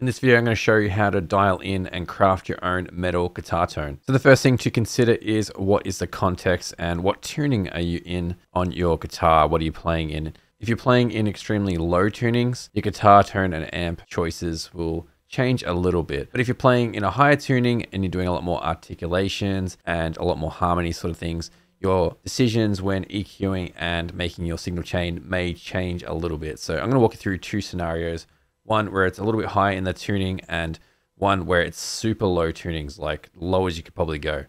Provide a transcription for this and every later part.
In this video, I'm going to show you how to dial in and craft your own metal guitar tone. So the first thing to consider is what is the context and what tuning are you in on your guitar? What are you playing in? If you're playing in extremely low tunings, your guitar tone and amp choices will change a little bit. But if you're playing in a higher tuning and you're doing a lot more articulations and a lot more harmony sort of things, your decisions when EQing and making your signal chain may change a little bit. So I'm going to walk you through two scenarios. One where it's a little bit high in the tuning and one where it's super low tunings, like low as you could probably go.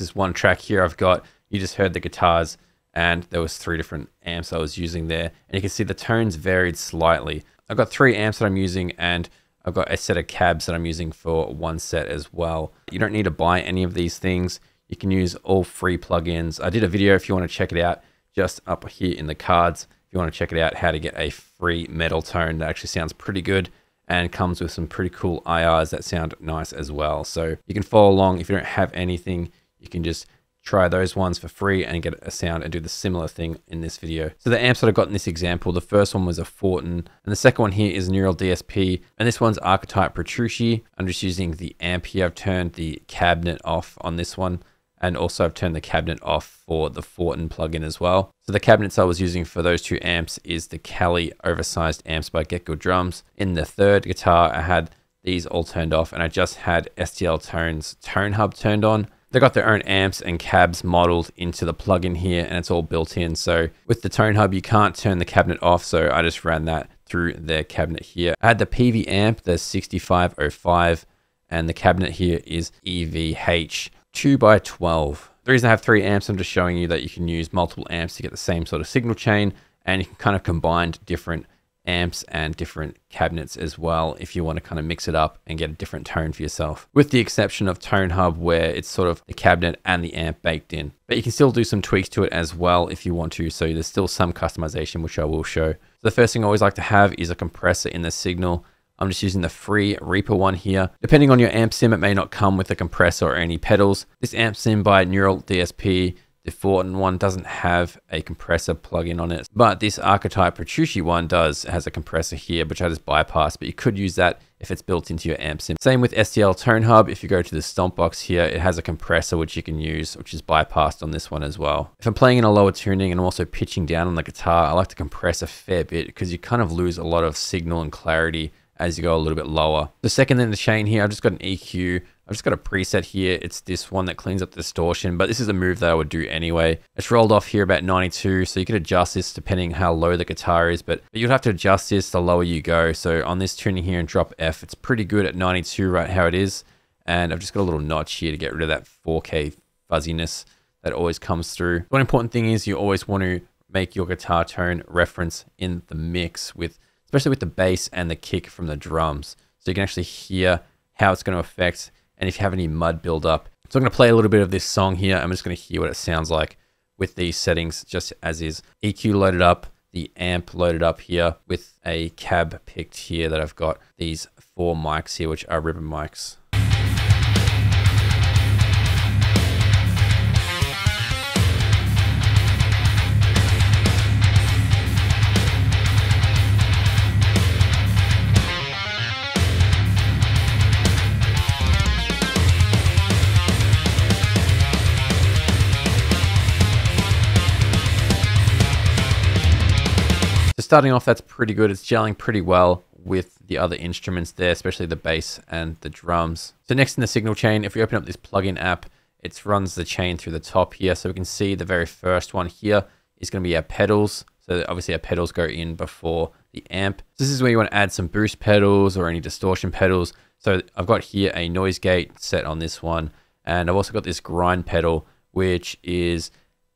This is one track here I've got. You just heard the guitars and there was three different amps I was using there. And you can see the tones varied slightly. I've got three amps that I'm using and I've got a set of cabs that I'm using for one set as well. You don't need to buy any of these things. You can use all free plugins. I did a video if you want to check it out just up here in the cards. If you want to check it out, how to get a free metal tone that actually sounds pretty good and comes with some pretty cool IRs that sound nice as well. So you can follow along if you don't have anything you can just try those ones for free and get a sound and do the similar thing in this video. So the amps that I got in this example, the first one was a Fortin and the second one here is Neural DSP and this one's Archetype Petrucci. I'm just using the amp here. I've turned the cabinet off on this one and also I've turned the cabinet off for the Fortin plugin as well. So the cabinets I was using for those two amps is the Cali oversized amps by Get Good Drums. In the third guitar, I had these all turned off and I just had STL Tones Tone Hub turned on They've got their own amps and cabs modeled into the plugin here and it's all built in. So with the tone hub, you can't turn the cabinet off. So I just ran that through their cabinet here. I had the PV amp, the 6505, and the cabinet here is EVH 2x12. The reason I have three amps, I'm just showing you that you can use multiple amps to get the same sort of signal chain and you can kind of combine different amps and different cabinets as well if you want to kind of mix it up and get a different tone for yourself. With the exception of Tone Hub where it's sort of the cabinet and the amp baked in. But you can still do some tweaks to it as well if you want to. So there's still some customization which I will show. So the first thing I always like to have is a compressor in the signal. I'm just using the free Reaper one here. Depending on your amp sim, it may not come with a compressor or any pedals. This amp sim by Neural DSP the Fortin one doesn't have a compressor plugin on it, but this Archetype Petrucci one does. It has a compressor here, which I just bypass, but you could use that if it's built into your amp sim. Same with STL Tone Hub. If you go to the stomp box here, it has a compressor which you can use, which is bypassed on this one as well. If I'm playing in a lower tuning and also pitching down on the guitar, I like to compress a fair bit because you kind of lose a lot of signal and clarity as you go a little bit lower. The second in the chain here, I've just got an EQ. I've just got a preset here. It's this one that cleans up distortion, but this is a move that I would do anyway. It's rolled off here about 92, so you can adjust this depending how low the guitar is, but you'd have to adjust this the lower you go. So on this tuning here and drop F, it's pretty good at 92 right how it is. And I've just got a little notch here to get rid of that 4K fuzziness that always comes through. One important thing is you always want to make your guitar tone reference in the mix with especially with the bass and the kick from the drums. So you can actually hear how it's going to affect and if you have any mud buildup. So I'm going to play a little bit of this song here. I'm just going to hear what it sounds like with these settings just as is. EQ loaded up, the amp loaded up here with a cab picked here that I've got these four mics here, which are ribbon mics. Starting off, that's pretty good. It's gelling pretty well with the other instruments there, especially the bass and the drums. So next in the signal chain, if we open up this plugin app, it runs the chain through the top here. So we can see the very first one here is going to be our pedals. So obviously our pedals go in before the amp. So this is where you want to add some boost pedals or any distortion pedals. So I've got here a noise gate set on this one. And I've also got this grind pedal, which is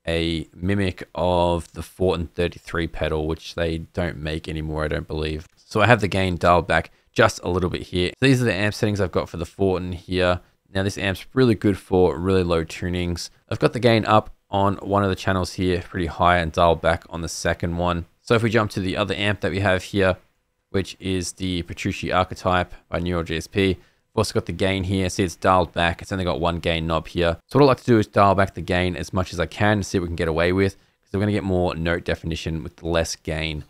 a mimic of the Fortin 33 pedal, which they don't make anymore, I don't believe. So I have the gain dialed back just a little bit here. These are the amp settings I've got for the Fortin here. Now this amp's really good for really low tunings. I've got the gain up on one of the channels here pretty high and dialed back on the second one. So if we jump to the other amp that we have here, which is the Petrucci Archetype by Neural DSP, we've also got the gain here. See, it's dialed back. It's only got one gain knob here. So what I like to do is dial back the gain as much as I can to see what we can get away with because we're going to get more note definition with less gain.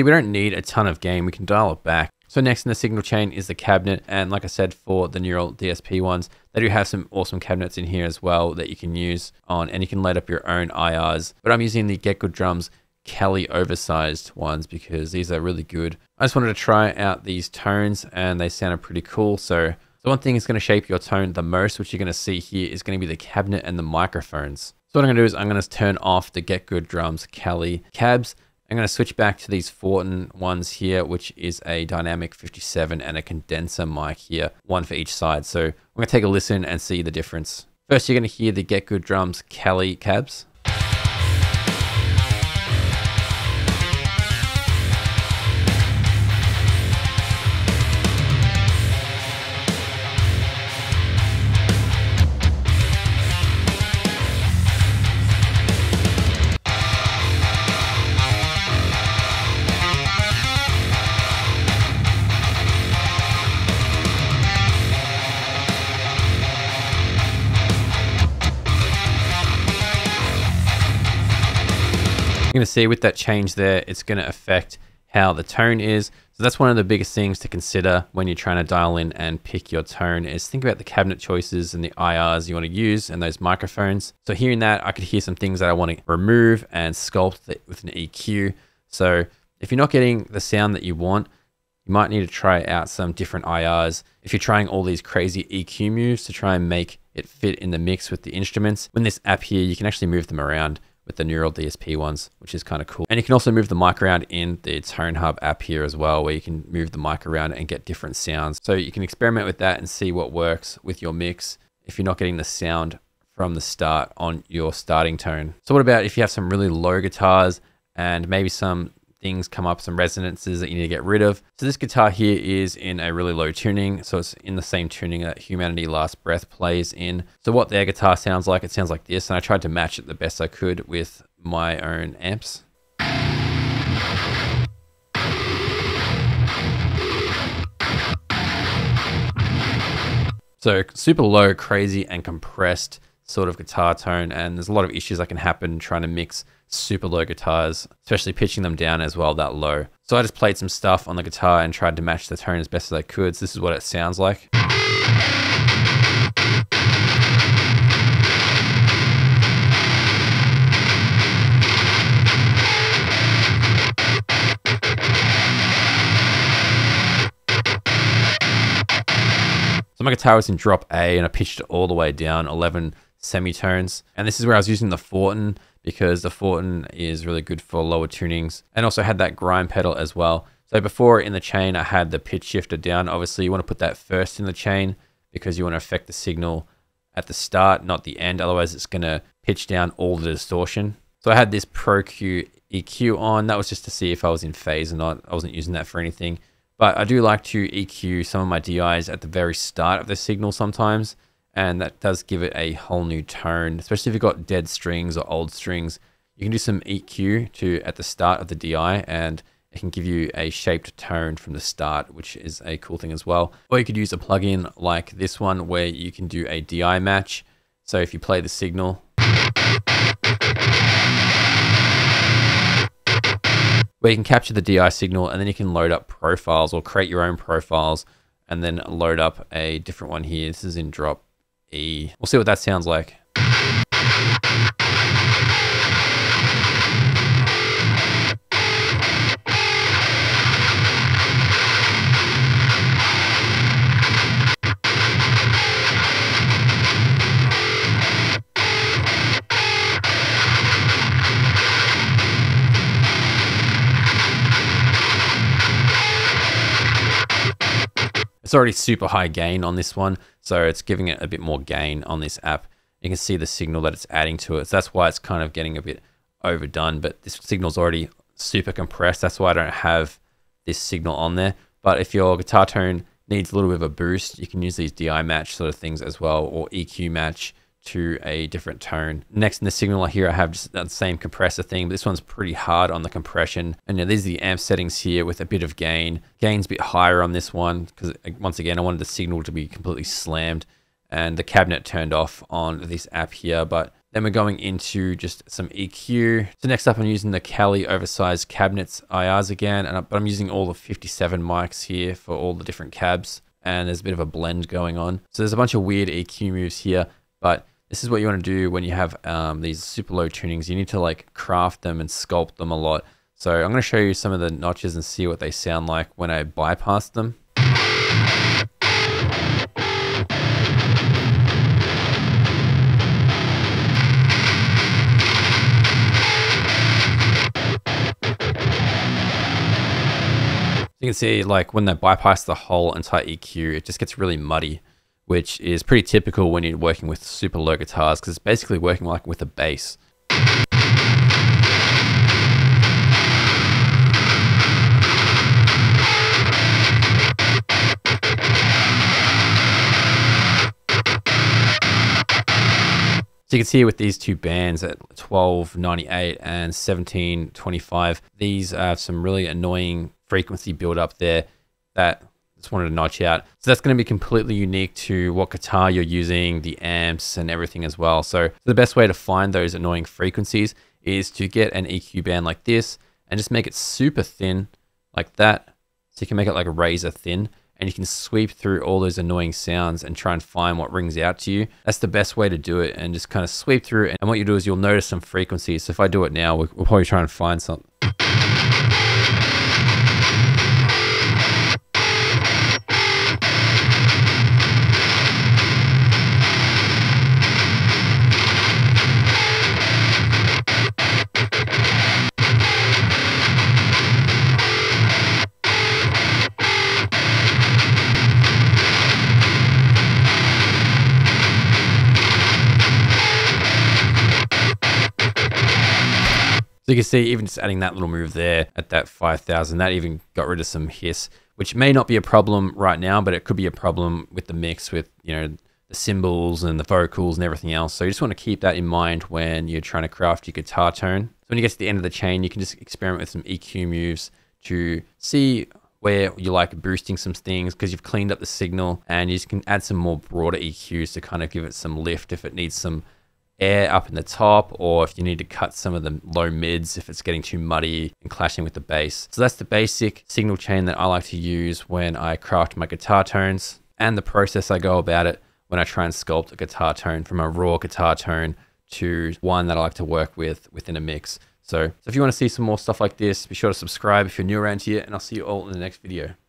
See we don't need a ton of gain. We can dial it back. So next in the signal chain is the cabinet. And like I said, for the Neural DSP ones, they do have some awesome cabinets in here as well that you can use on, and you can light up your own IRs. But I'm using the Get Good Drums Kali oversized ones because these are really good. I just wanted to try out these tones and they sounded pretty cool. So the one thing that's going to shape your tone the most, which you're going to see here is going to be the cabinet and the microphones. So what I'm going to do is I'm going to turn off the Get Good Drums Kali cabs I'm going to switch back to these Fortin ones here, which is a dynamic 57 and a condenser mic here, one for each side. So I'm going to take a listen and see the difference. First, you're going to hear the Get Good Drums Kali cabs. Going to see with that change there, it's going to affect how the tone is. So that's one of the biggest things to consider when you're trying to dial in and pick your tone is think about the cabinet choices and the IRs you want to use and those microphones. So hearing that, I could hear some things that I want to remove and sculpt with an EQ. So if you're not getting the sound that you want, you might need to try out some different IRs. If you're trying all these crazy EQ moves to try and make it fit in the mix with the instruments, when this app here, you can actually move them around with the Neural DSP ones, which is kind of cool. And you can also move the mic around in the Tone Hub app here as well, where you can move the mic around and get different sounds. So you can experiment with that and see what works with your mix if you're not getting the sound from the start on your starting tone. So what about if you have some really low guitars and maybe some things come up, some resonances that you need to get rid of. So this guitar here is in a really low tuning. So it's in the same tuning that Humanity Last Breath plays in. So what their guitar sounds like, it sounds like this. And I tried to match it the best I could with my own amps. So super low, crazy and compressed sort of guitar tone. And there's a lot of issues that can happen trying to mix super low guitars, especially pitching them down as well that low. So I just played some stuff on the guitar and tried to match the tone as best as I could. So this is what it sounds like. So my guitar was in drop A and I pitched it all the way down 11 semitones. And this is where I was using the Fortin because the Fortin is really good for lower tunings and also had that grind pedal as well. So before in the chain, I had the pitch shifter down. Obviously, you want to put that first in the chain because you want to affect the signal at the start, not the end. Otherwise, it's going to pitch down all the distortion. So I had this Pro Q EQ on. That was just to see if I was in phase or not. I wasn't using that for anything. But I do like to EQ some of my DIs at the very start of the signal sometimes. And that does give it a whole new tone, especially if you've got dead strings or old strings. You can do some EQ to at the start of the DI and it can give you a shaped tone from the start, which is a cool thing as well. Or you could use a plugin like this one where you can do a DI match. So if you play the signal, where you can capture the DI signal and then you can load up profiles or create your own profiles and then load up a different one here. This is in drop E. We'll see what that sounds like. It's already super high gain on this one, so it's giving it a bit more gain on this app. You can see the signal that it's adding to it. So that's why it's kind of getting a bit overdone, but this signal's already super compressed. That's why I don't have this signal on there. But if your guitar tone needs a little bit of a boost, you can use these DI match sort of things as well, or EQ match to a different tone. Next in the signal here, I have just that same compressor thing, but this one's pretty hard on the compression. And yeah, these are the amp settings here with a bit of gain. Gain's a bit higher on this one because uh, once again, I wanted the signal to be completely slammed and the cabinet turned off on this app here, but then we're going into just some EQ. So next up, I'm using the Kali oversized cabinets IRs again, and I, but I'm using all the 57 mics here for all the different cabs, and there's a bit of a blend going on. So there's a bunch of weird EQ moves here, but this is what you want to do when you have um, these super low tunings. You need to like craft them and sculpt them a lot. So I'm going to show you some of the notches and see what they sound like when I bypass them. You can see like when they bypass the whole entire EQ, it just gets really muddy which is pretty typical when you're working with super low guitars because it's basically working like with a bass. So you can see with these two bands at 1298 and 1725, these have some really annoying frequency build up there that just wanted to notch out. So that's going to be completely unique to what guitar you're using, the amps and everything as well. So the best way to find those annoying frequencies is to get an EQ band like this and just make it super thin like that. So you can make it like a razor thin and you can sweep through all those annoying sounds and try and find what rings out to you. That's the best way to do it and just kind of sweep through. And what you do is you'll notice some frequencies. So if I do it now, we'll, probably try and find something. So you can see even just adding that little move there at that 5,000, that even got rid of some hiss, which may not be a problem right now, but it could be a problem with the mix with, you know, the cymbals and the vocals and everything else. So you just want to keep that in mind when you're trying to craft your guitar tone. So when you get to the end of the chain, you can just experiment with some EQ moves to see where you like boosting some things because you've cleaned up the signal and you can add some more broader EQs to kind of give it some lift if it needs some air up in the top or if you need to cut some of the low mids if it's getting too muddy and clashing with the bass. So that's the basic signal chain that I like to use when I craft my guitar tones and the process I go about it when I try and sculpt a guitar tone from a raw guitar tone to one that I like to work with within a mix. So, so if you want to see some more stuff like this, be sure to subscribe if you're new around here and I'll see you all in the next video.